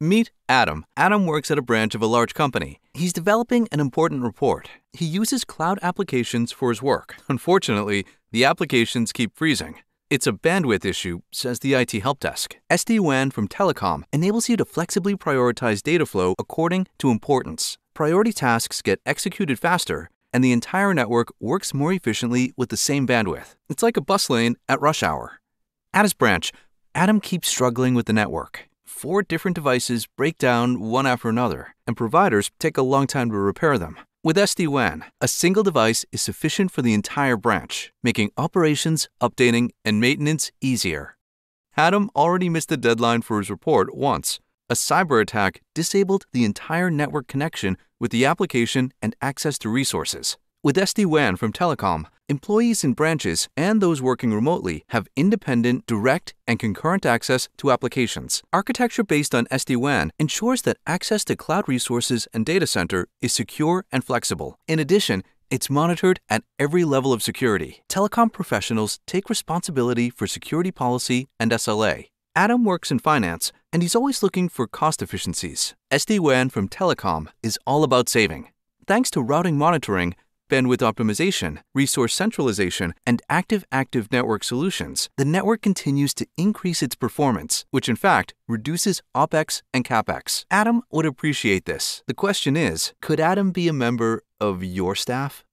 Meet Adam. Adam works at a branch of a large company. He's developing an important report. He uses cloud applications for his work. Unfortunately, the applications keep freezing. It's a bandwidth issue, says the IT help desk. SD WAN from Telekom enables you to flexibly prioritize data flow according to importance. Priority tasks get executed faster, and the entire network works more efficiently with the same bandwidth. It's like a bus lane at rush hour. At his branch, Adam keeps struggling with the network. Four different devices break down one after another, and providers take a long time to repair them. With SD WAN, a single device is sufficient for the entire branch, making operations, updating, and maintenance easier. Adam already missed the deadline for his report once. A cyber attack disabled the entire network connection with the application and access to resources. With SD WAN from Telekom, employees in branches and those working remotely have independent, direct, and concurrent access to applications. Architecture based on SD WAN ensures that access to cloud resources and data center is secure and flexible. In addition, it's monitored at every level of security. Telekom professionals take responsibility for security policy and SLA. Adam works in finance, and he's always looking for cost efficiencies. SD WAN from Telekom is all about saving. Thanks to routing monitoring, bandwidth optimization, resource centralization, and active active network solutions, the network continues to increase its performance, which in fact reduces OPEX and CAPEX. Adam would appreciate this. The question is could Adam be a member of your staff?